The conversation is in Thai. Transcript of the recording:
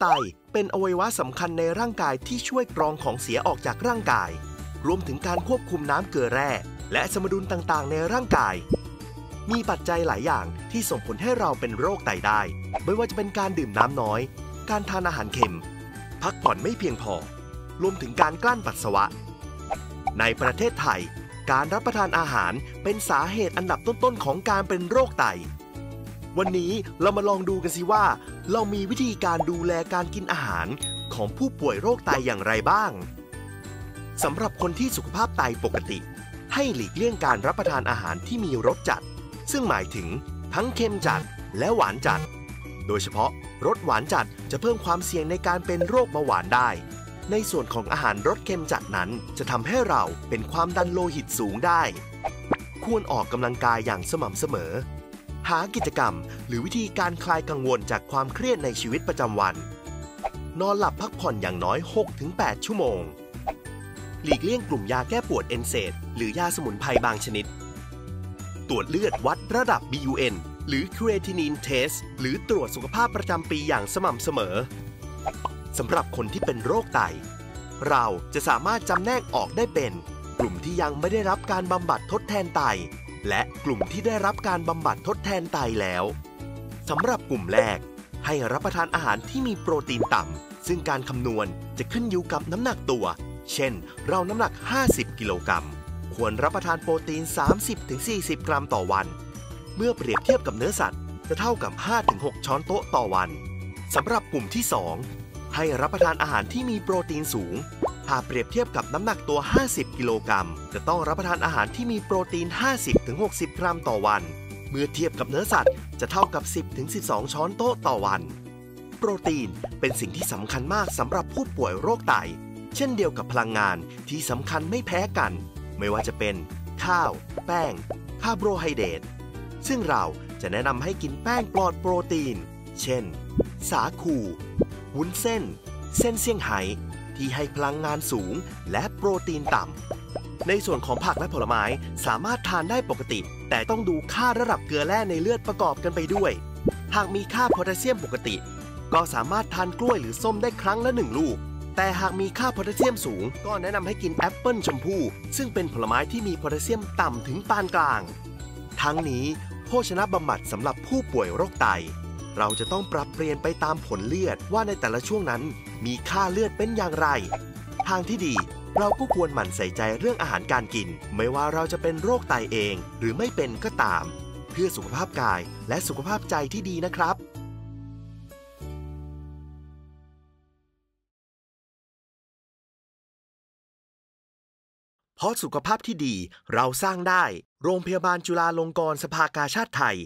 ไตเป็นอวัยวะสำคัญในร่างกายที่ช่วยกรองของเสียออกจากร่างกาย รวมถึงการควบคุมน้ำเกลือแร่ และสมดุลต่างๆ ในร่างกาย มีปัจจัยหลายอย่างที่ส่งผลให้เราเป็นโรคไตได้ ไม่ว่าจะเป็นการดื่มน้ำน้อย การทานอาหารเค็ม พักผ่อนไม่เพียงพอ รวมถึงการกลั้นปัสสาวะ ในประเทศไทย การรับประทานอาหารเป็นสาเหตุอันดับต้นๆของการเป็นโรคไต วันนี้เรามาลองดูกันสิว่า เรามีวิธีการดูแลการกินอาหารของผู้ป่วยโรคไตอย่างไรบ้างสำหรับคนที่สุขภาพไตปกติ ให้หลีกเลี่ยงการรับประทานอาหารที่มีรสจัด ซึ่งหมายถึงทั้งเค็มจัดและหวานจัด โดยเฉพาะรสหวานจัดจะเพิ่มความเสี่ยงในการเป็นโรคเบาหวานได้ ในส่วนของอาหารรสเค็มจัดนั้นจะทำให้เราเป็นความดันโลหิตสูงได้ ควรออกกำลังกายอย่างสม่ำเสมอ หากิจกรรม หรือวิธีการคลายกังวลจากความเครียดในชีวิตประจำวัน นอนหลับพักผ่อนอย่างน้อย 6-8 ชั่วโมง หลีกเลี่ยงกลุ่มยาแก้ปวดเอนเซดหรือยาสมุนไพรบางชนิด ตรวจเลือดวัดระดับ BUN หรือ Creatinine Test หรือตรวจสุขภาพประจำปีอย่างสม่ำเสมอสำหรับคนที่เป็นโรคไต เราจะสามารถจำแนกออกได้เป็น กลุ่มที่ยังไม่ได้รับการบำบัดทดแทนไต และกลุ่มที่ได้รับการบำบัดทดแทนไตแล้วสำหรับกลุ่มแรก ให้รับประทานอาหารที่มีโปรตีนต่ำซึ่งการคำนวณจะขึ้นอยู่กับน้ำหนักตัว เช่น เราน้ำหนัก 50 กิโลกรัม ควรรับประทานโปรตีน 30-40 กรัมต่อวัน เมื่อเปรียบเทียบกับเนื้อสัตว์ จะเท่ากับ 5-6 ช้อนโต๊ะต่อวันสำหรับกลุ่มที่ 2 ให้รับประทานอาหารที่มีโปรตีนสูง หากเปรียบเทียบกับน้ำหนักตัว 50 กิโลกรัม จะต้องรับประทานอาหารที่มีโปรตีน 50-60 กรัมต่อวัน เมื่อเทียบกับเนื้อสัตว์จะเท่ากับ 10-12 ช้อนโต๊ะต่อวัน โปรตีนเป็นสิ่งที่สำคัญมากสำหรับผู้ป่วยโรคไต เช่นเดียวกับพลังงานที่สำคัญไม่แพ้กัน ไม่ว่าจะเป็น ข้าว แป้ง คาร์โบไฮเดรต ซึ่งเราจะแนะนำให้กินแป้งปลอดโปรตีน เช่น สาคู วุ้นเส้น เส้นเซี่ยงไฮ้ ที่ให้พลังงานสูง และโปรตีนต่ำ ในส่วนของผักและผลไม้สามารถทานได้ปกติ แต่ต้องดูค่าระดับเกลือแร่ในเลือดประกอบกันไปด้วย หากมีค่าโพแทสเซียมปกติ ก็สามารถทานกล้วยหรือส้มได้ครั้งละหนึ่งลูก แต่หากมีค่าโพแทสเซียมสูง ก็แนะนำให้กินแอปเปิลชมพู่ซึ่งเป็นผลไม้ที่มีโพแทสเซียมต่ำถึงปานกลาง ทั้งนี้โภชนะบำบัดสำหรับผู้ป่วยโรคไต เราจะต้องปรับเปลี่ยนไปตามผลเลือดว่าในแต่ละช่วงนั้น มีค่าเลือดเป็นอย่างไร ทางที่ดีเราก็ควรหมั่นใส่ใจเรื่องอาหารการกิน ไม่ว่าเราจะเป็นโรคไตเอง หรือไม่เป็นก็ตาม เพื่อสุขภาพกายและสุขภาพใจที่ดีนะครับเพราะสุขภาพที่ดีเราสร้างได้ โรงพยาบาลจุฬาลงกรณ์สภากาชาติไทย